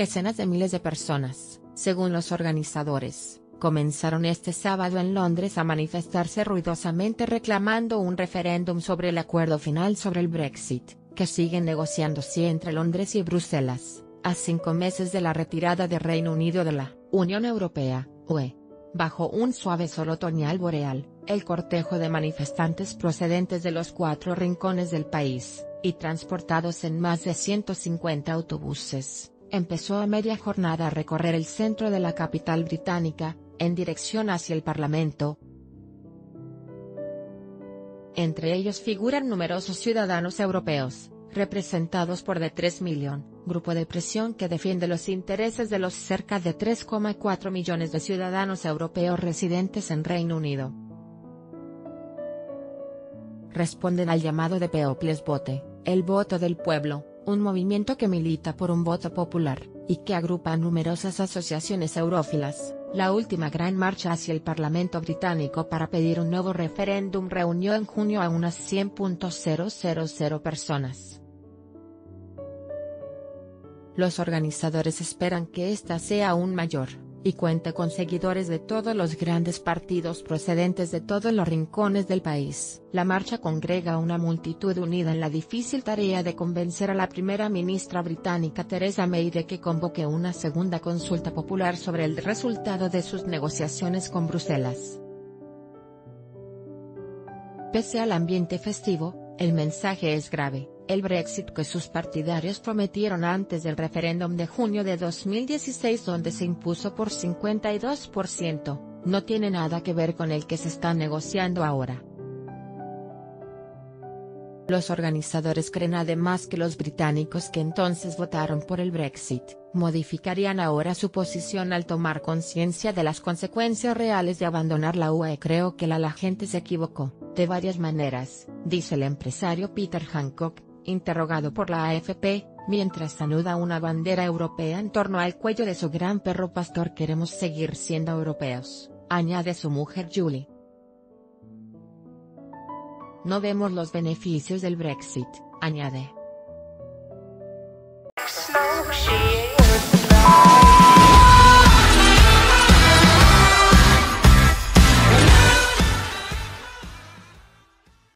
Decenas de miles de personas, según los organizadores, comenzaron este sábado en Londres a manifestarse ruidosamente reclamando un referéndum sobre el acuerdo final sobre el Brexit, que sigue negociándose entre Londres y Bruselas, a cinco meses de la retirada de Reino Unido de la Unión Europea, UE. Bajo un suave sol otoñal boreal, el cortejo de manifestantes procedentes de los cuatro rincones del país, y transportados en más de 150 autobuses, empezó a media jornada a recorrer el centro de la capital británica, en dirección hacia el Parlamento. Entre ellos figuran numerosos ciudadanos europeos, representados por The 3 Million, grupo de presión que defiende los intereses de los cerca de 3,4 millones de ciudadanos europeos residentes en Reino Unido. Responden al llamado de People's Vote, el voto del pueblo, un movimiento que milita por un voto popular, y que agrupa a numerosas asociaciones eurófilas. La última gran marcha hacia el Parlamento británico para pedir un nuevo referéndum reunió en junio a unas 100.000 personas. Los organizadores esperan que esta sea aún mayor, y cuente con seguidores de todos los grandes partidos procedentes de todos los rincones del país. La marcha congrega a una multitud unida en la difícil tarea de convencer a la primera ministra británica Theresa May de que convoque una segunda consulta popular sobre el resultado de sus negociaciones con Bruselas. Pese al ambiente festivo, el mensaje es grave el Brexit que sus partidarios prometieron antes del referéndum de junio de 2016 donde se impuso por 52%, no tiene nada que ver con el que se está negociando ahora. Los organizadores creen además que los británicos que entonces votaron por el Brexit, modificarían ahora su posición al tomar conciencia de las consecuencias reales de abandonar la UE. Creo que la, la gente se equivocó, de varias maneras, dice el empresario Peter Hancock, interrogado por la AFP, mientras anuda una bandera europea en torno al cuello de su gran perro pastor queremos seguir siendo europeos, añade su mujer Julie. No vemos los beneficios del Brexit, añade.